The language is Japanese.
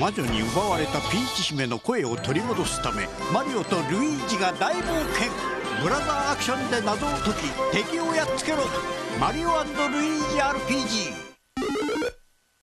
魔女に奪われたピーチ姫の声を取り戻すためマリオとルイージが大冒険。ブラザーアクションで謎を解き敵をやっつけろマリオルイージ RPG